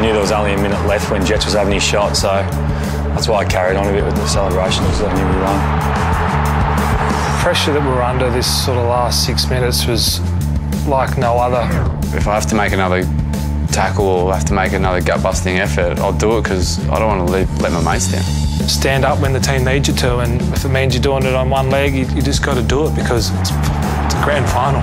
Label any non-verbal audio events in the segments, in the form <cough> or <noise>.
I knew there was only a minute left when Jets was having his shot, so that's why I carried on a bit with the celebration because I knew we won. Pressure that we were under this sort of last six minutes was like no other. If I have to make another tackle or have to make another gut busting effort, I'll do it because I don't want to leave, let my mates down. Stand up when the team needs you to, and if it means you're doing it on one leg, you, you just got to do it because it's, it's a grand final.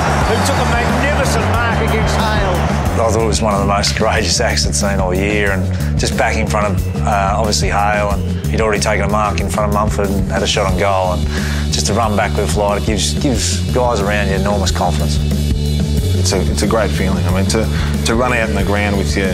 Courage by Hanbury, who took a magnificent mark against Hale. I thought it was one of the most courageous acts I'd seen all year, and just back in front of uh, obviously Hale, and he'd already taken a mark in front of Mumford and had a shot on goal, and just to run back with a flight, it gives gives guys around you enormous confidence. It's a, it's a great feeling. I mean, to, to run out in the ground with your,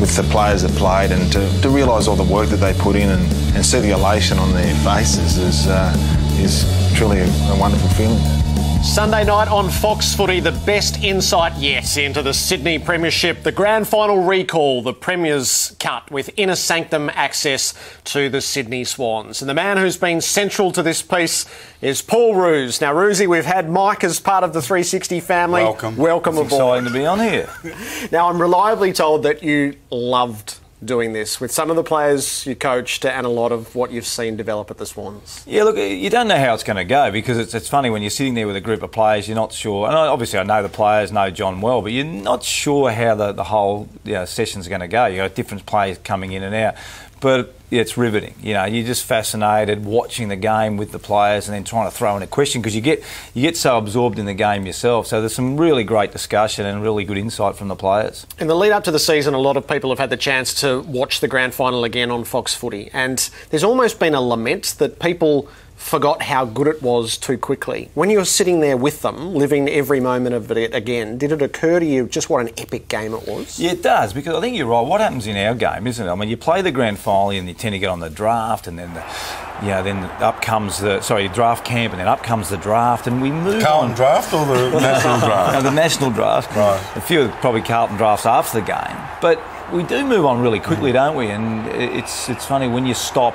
with the players that played and to, to realise all the work that they put in and, and see the elation on their faces is, uh, is truly a, a wonderful feeling. Sunday night on Fox Footy, the best insight yet into the Sydney Premiership, the grand final recall, the Premier's cut with inner sanctum access to the Sydney Swans. And the man who's been central to this piece is Paul Roos. Now, Roosie, we've had Mike as part of the 360 family. Welcome. Welcome it's aboard. exciting to be on here. <laughs> Now, I'm reliably told that you loved doing this with some of the players you coached and a lot of what you've seen develop at the Swans. Yeah, look, you don't know how it's going to go because it's, it's funny when you're sitting there with a group of players, you're not sure. And obviously, I know the players, know John well, but you're not sure how the, the whole you know, session's going to go. You've got different players coming in and out. But it's riveting. You know, you're just fascinated watching the game with the players and then trying to throw in a question because you get you get so absorbed in the game yourself. So there's some really great discussion and really good insight from the players. In the lead up to the season, a lot of people have had the chance to watch the grand final again on Fox Footy, and there's almost been a lament that people forgot how good it was too quickly. When you're sitting there with them, living every moment of it again, did it occur to you just what an epic game it was? Yeah, it does because I think you're right. What happens in our game, isn't it? I mean, you play the grand final and you tend to get on the draft, and then the, you know, then up comes the sorry draft camp, and then up comes the draft, and we move Carlton on. draft or the <laughs> national No, draft? the national draft. Right. A few probably Carlton Draughts after the game, but we do move on really quickly, mm. don't we? And it's it's funny when you stop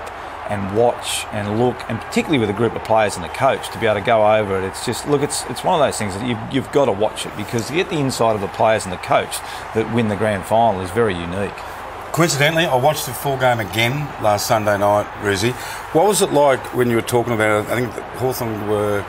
and watch and look, and particularly with a group of players and the coach, to be able to go over it. It's just look, it's it's one of those things that you've, you've got to watch it because to get the inside of the players and the coach that win the grand final is very unique. Coincidentally, I watched the full game again last Sunday night, Rizzy. What was it like when you were talking about it? I think Hawthorn were,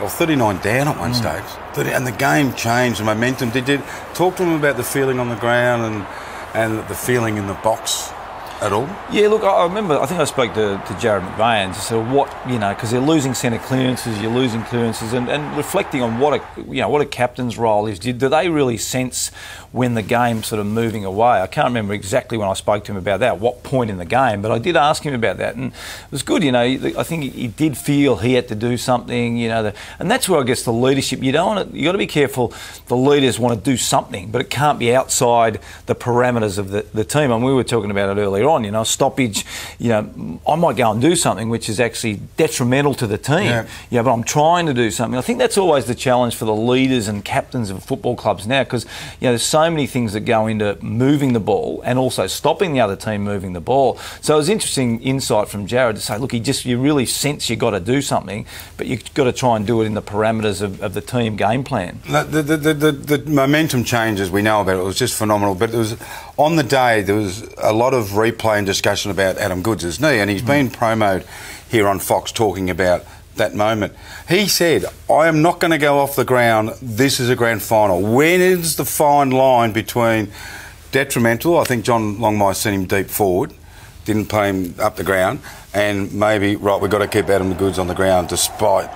were 39 down at one mm. stage. 30 And the game changed, the momentum. Did you talk to them about the feeling on the ground and, and the feeling in the box at all? Yeah, look, I remember. I think I spoke to, to Jarrad McVeigh and said, "What you know?" Because they're losing centre clearances, you're losing clearances, and, and reflecting on what a you know what a captain's role is. Did do they really sense when the game's sort of moving away? I can't remember exactly when I spoke to him about that, what point in the game, but I did ask him about that, and it was good. You know, I think he, did feel he had to do something. You know, and that's where I guess the leadership. You don't want to. You got to be careful. The leaders want to do something, but it can't be outside the parameters of the, the team. And we were talking about it earlier on. You know, stoppage. You know, I might go and do something which is actually detrimental to the team. Yeah. Yeah, but I'm trying to do something. I think that's always the challenge for the leaders and captains of football clubs now because you know there's so many things that go into moving the ball and also stopping the other team moving the ball. So it was interesting insight from Jarrad to say, look, he just you really sense you got to do something, but you've got to try and do it in the parameters of, of the team game plan. The, the, the, the, the momentum changes we know about it. It was just phenomenal. But it was on the day there was a lot of replay and discussion about Adam Goodes' knee, and he's been mm. promoted here on Fox talking about that moment. He said, "I am not going to go off the ground. This is a grand final. When is the fine line between detrimental? I think John Longmire sent him deep forward." Didn't play him up the ground, and maybe right. We've got to keep Adam Goods on the ground despite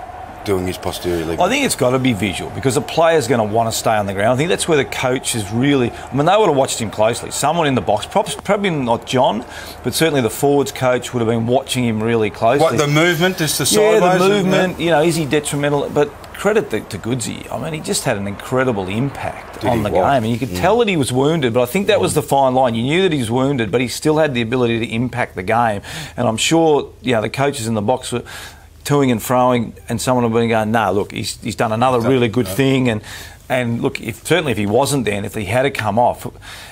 doing his posterior ligament. I think it's got to be visual because the player's going to want to stay on the ground. I think that's where the coach is really. I mean, they would have watched him closely. Someone in the box, prob- probably not John, but certainly the forwards coach would have been watching him really closely. What the movement, just the yeah, the movement. You know, is he detrimental? But credit to, to Goodsy. I mean, he just had an incredible impact Did on the game, and you could mm. tell that he was wounded. But I think that was mm. the fine line. You knew that he was wounded, but he still had the ability to impact the game. And I'm sure, you know, the coaches in the box were toing and froing, and someone would be going, "No, look, he's, he's done another really good thing." And and look, if, certainly if he wasn't then, if he had to come off,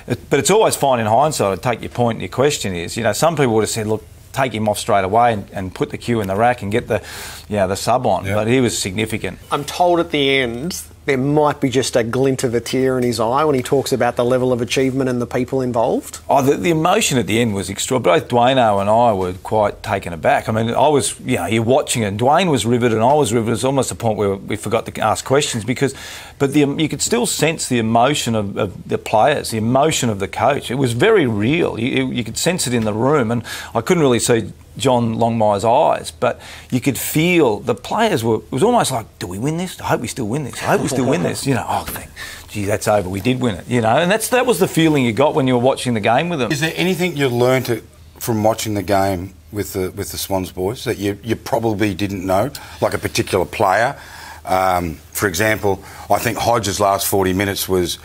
it, but it's always fine in hindsight. to take your point. And your question is, you know, some people would have said, "Look." Take him off straight away and, and put the cue in the rack and get the, you know, the sub on. Yeah. But he was significant. I'm told at the end there might be just a glint of a tear in his eye when he talks about the level of achievement and the people involved? Oh, the, the emotion at the end was extraordinary. Both Dwayne and I were quite taken aback. I mean, I was, you know, you're watching it, and Dwayne was riveted, and I was riveted. It's almost a point where we forgot to ask questions because, but the, you could still sense the emotion of, of the players, the emotion of the coach. It was very real. You, you could sense it in the room, and I couldn't really see John Longmire's eyes, but you could feel the players were. It was almost like, "Do we win this? I hope we still win this. I hope we still win this." <laughs> You know, oh, thank, gee, that's over. We did win it. You know, and that's that was the feeling you got when you were watching the game with them. Is there anything you learnt it from watching the game with the with the Swans boys that you you probably didn't know, like a particular player? Um, for example, I think Hodges' last 40 minutes was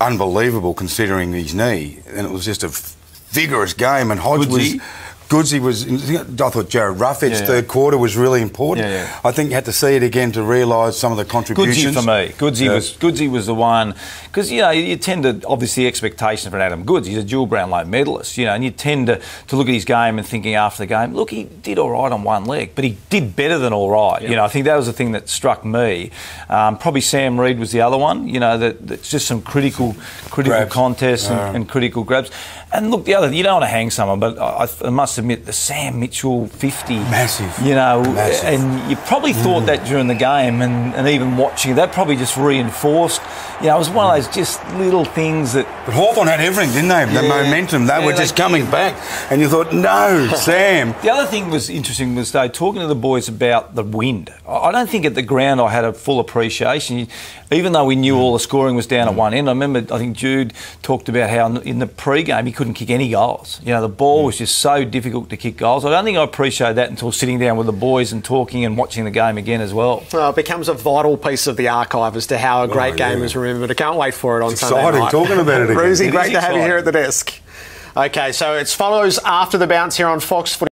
unbelievable considering his knee, and it was just a vigorous game. And Hodge was. Goodsy was. I thought Jarryd Roughead's yeah, third quarter was really important. Yeah, yeah. I think you had to see it again to realise some of the contributions. Goodsy for me. Goodsy was Goodsy was the one because you know you tend to obviously expectations for Adam Goodes. He's a dual Brownlow medalist, you know, and you tend to, to look at his game and thinking after the game, look, he did all right on one leg, but he did better than all right. You know, I think that was the thing that struck me. Um, probably Sam Reid was the other one. You know, that that's just some critical critical Grabs. contests and, and critical grabs. And look, the other, you don't want to hang someone, but I, I must admit, the Sam Mitchell 50. Massive. You know, Massive. and you probably mm. thought that during the game and, and even watching that probably just reinforced. You know, it was one of those just little things that. But Hawthorn had everything, didn't they? The Yeah. momentum. They Yeah, were they just coming did. back. And you thought, no, <laughs> Sam. The other thing was interesting was they talking to the boys about the wind. I don't think at the ground I had a full appreciation. Even though we knew mm. all the scoring was down at mm. one end, I remember I think Jude talked about how in the- in the pre-game he couldn't kick any goals. You know, the ball was just so difficult to kick goals. I don't think I appreciate that until sitting down with the boys and talking and watching the game again as well. Well, it becomes a vital piece of the archive as to how a great Oh, game yeah. is remembered. I can't wait for it on It's Sunday exciting night. talking about it again. Brucey, It great is to have you here at the desk. Okay, so it follows after the bounce here on Fox Footy.